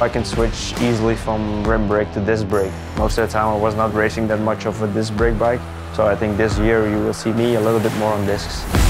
I can switch easily from rim brake to disc brake. Most of the time I was not racing that much of a disc brake bike, so I think this year you will see me a little bit more on discs.